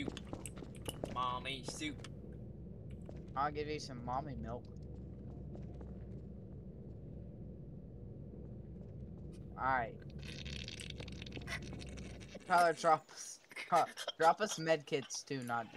Soup. Mommy soup. I'll give you some mommy milk. Alright. Tyler, drop us, drop us med kits too, not just